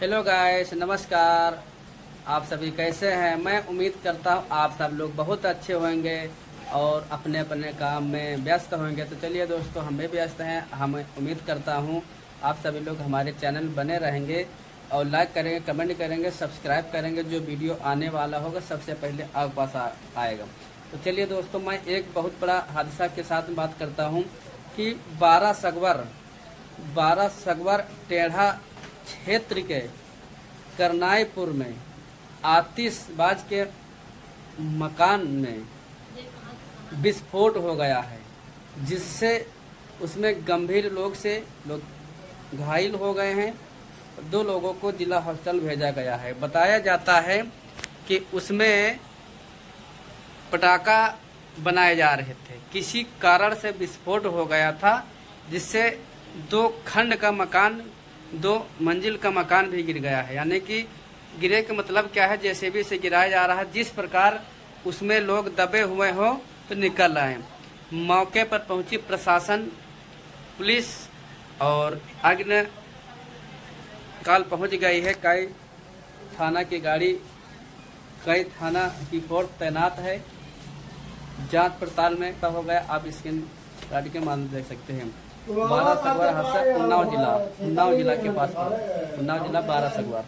Hello guys नमस्कार। आप सभी कैसे हैं? मैं उम्मीद करता हूँ आप सब लोग बहुत अच्छे होंगे और अपने अपने काम में व्यस्त होंगे। तो चलिए दोस्तों हम भी व्यस्त हैं। हम उम्मीद करता हूँ आप सभी लोग हमारे चैनल बने रहेंगे और लाइक करेंगे कमेंट करेंगे सब्सक्राइब करेंगे। जो वीडियो आने वाला होगा सबसे पहले आपके पास आ, आएगा। तो चलिए दोस्तों मैं एक बहुत बड़ा हादसा के साथ बात करता हूँ कि बारह सगवर बारह सगवर टेढ़ा क्षेत्र के करनाईपुर में आतिशबाज के मकान में विस्फोट हो गया है, जिससे उसमें गंभीर लोग से लोग घायल हो गए हैं। दो लोगों को जिला हॉस्पिटल भेजा गया है। बताया जाता है कि उसमें पटाखा बनाए जा रहे थे। किसी कारण से विस्फोट हो गया था, जिससे दो खंड का मकान दो मंजिल का मकान भी गिर गया है। यानी कि गिरे का मतलब क्या है? जेसीबी से गिराया जा रहा है, जिस प्रकार उसमें लोग दबे हुए हो तो निकल आए। मौके पर पहुँची प्रशासन, पुलिस और अग्नि काल पहुँच गई है। कई थाना की गाड़ी, कई थाना की फोर्स तैनात है। जाँच पड़ताल में हो गया। आप इसके गाड़ी के माध्यम देख सकते हैं। बारह सगवार हादसा उन्नाव जिला उन्नाव जिला के पास उन्नाव जिला बारह सगवार।